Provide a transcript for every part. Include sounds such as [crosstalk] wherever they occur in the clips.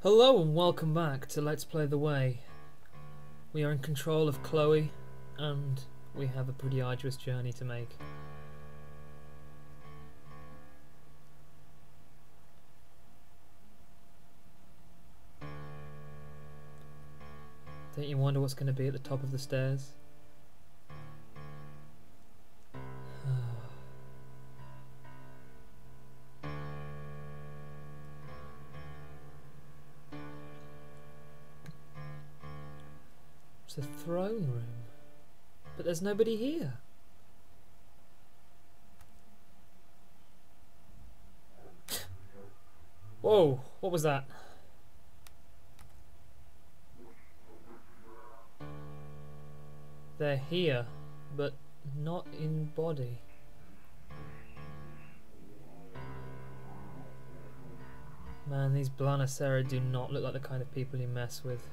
Hello and welcome back to Let's Play The Way. We are in control of Chloe and we have a pretty arduous journey to make. Don't you wonder what's going to be at the top of the stairs? But there's nobody here. Whoa, what was that? They're here, but not in body. Man, these Blanacera do not look like the kind of people you mess with.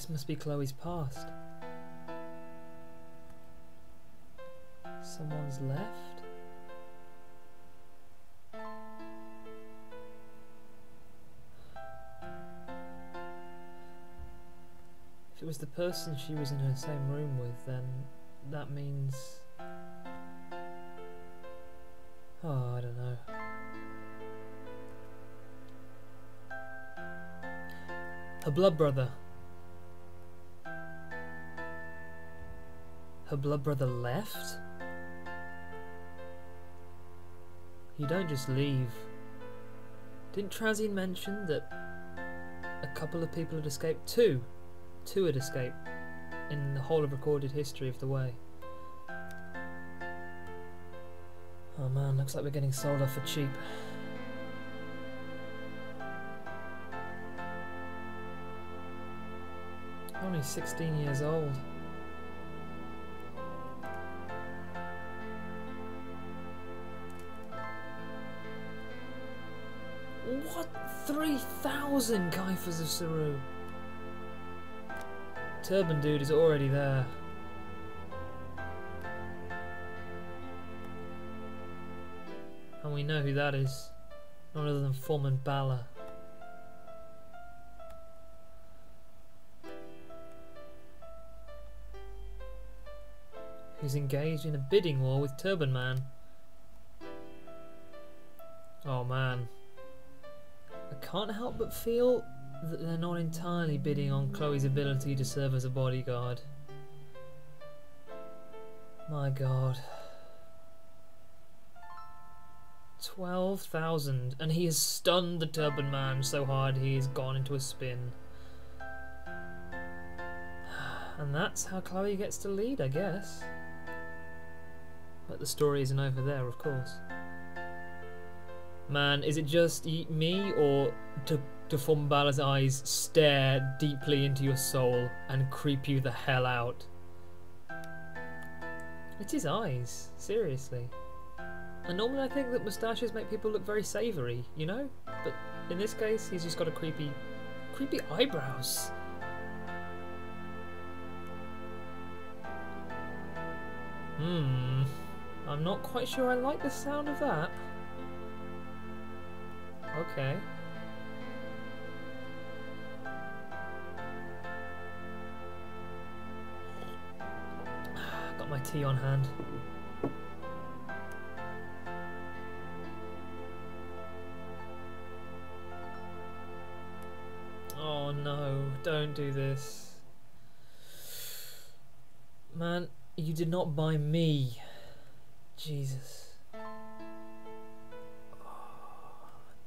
This must be Chloe's past. Someone's left? If it was the person she was in her same room with, then that means... Oh, I don't know. Her blood brother. Her blood brother left? You don't just leave. Didn't Trazien mention that a couple of people had escaped? Two. Two had escaped in the whole of recorded history of the way. Oh man, looks like we're getting sold off for cheap. Only 16 years old. What? 3,000 Kaifas of Saru! Turban Dude is already there. And we know who that is. None other than Foreman Bala. Who's engaged in a bidding war with Turban Man. Oh man. I can't help but feel that they're not entirely bidding on Chloe's ability to serve as a bodyguard. My god. 12,000 and he has stunned the turban man so hard he has gone into a spin. [sighs] And that's how Chloe gets to lead, I guess. But the story isn't over there, of course. Man, is it just me or do, do Fombala's eyes stare deeply into your soul and creep you the hell out? It's his eyes, seriously. And normally I think that moustaches make people look very savoury, you know? But in this case, he's just got a creepy, creepy eyebrows. Hmm. I'm not quite sure I like the sound of that. Okay. [sighs] Got my tea on hand. Oh no, don't do this. Man, you did not buy me. Jesus.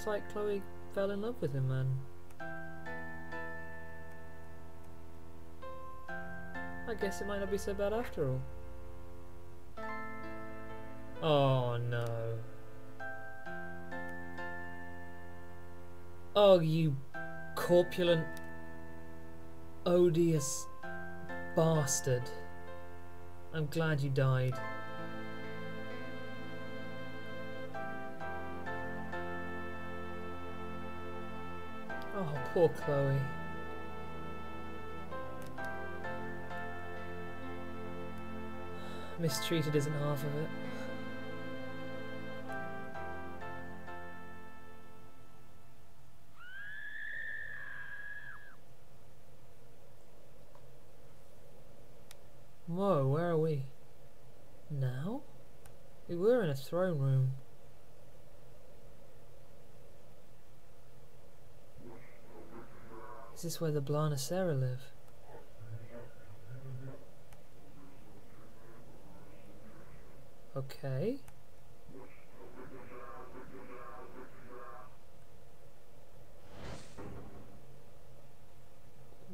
looks like Chloe fell in love with him, man. I guess it might not be so bad after all. Oh no. Oh, you corpulent, odious bastard. I'm glad you died. Poor Chloe. Mistreated isn't half of it. Is this where the Blah Nasera live? Okay.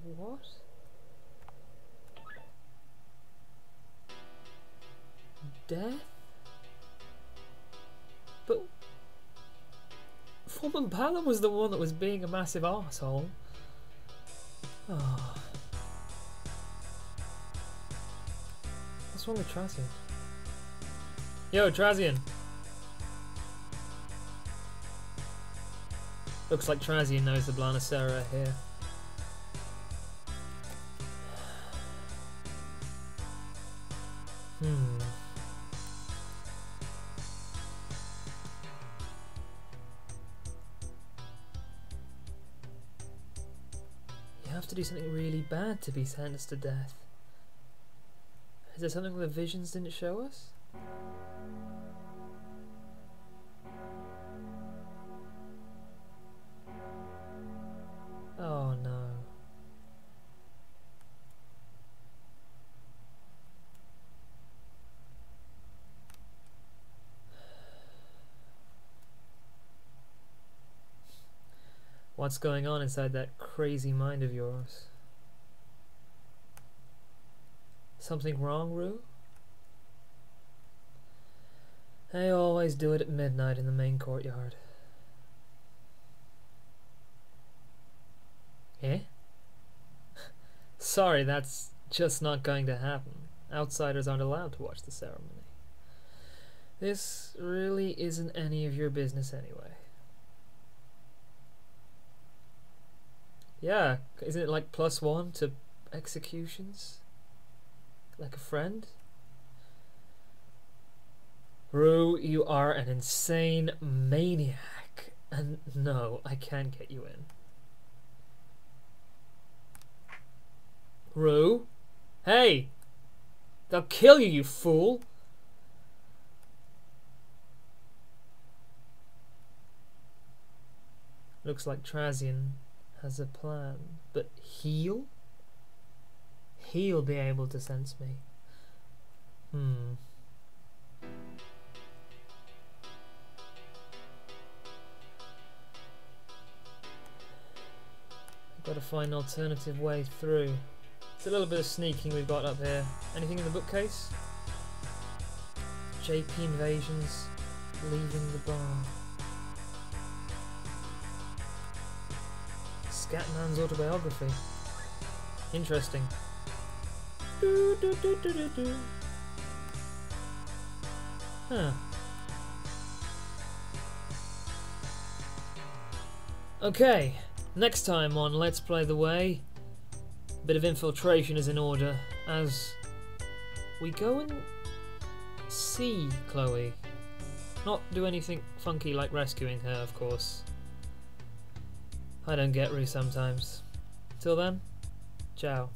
What? Death? But Foreman Palom was the one that was being a massive asshole. [sighs] What's wrong with Trazian? Yo, Trazian! Looks like Trazian knows the are here. Have to do something really bad to be sentenced to death. Is there something the visions didn't show us? What's going on inside that crazy mind of yours? Something wrong, Rue? I always do it at midnight in the main courtyard. Eh? [laughs] Sorry, that's just not going to happen. Outsiders aren't allowed to watch the ceremony. This really isn't any of your business anyway. Yeah, isn't it like plus one to executions? Like a friend? Rue, you are an insane maniac. And no, I can't get you in. Rue? Hey! They'll kill you, you fool! Looks like Trazian has a plan. But he'll? He'll be able to sense me. Hmm. Gotta find an alternative way through. It's a little bit of sneaking we've got up here. Anything in the bookcase? JP Invasions, leaving the bar. Scatman's autobiography. Interesting. Do, do, do. Huh. Okay, next time on Let's Play The Way, a bit of infiltration is in order as we go and see Chloe. Not do anything funky like rescuing her, of course. I don't get Rue sometimes. Till then, ciao.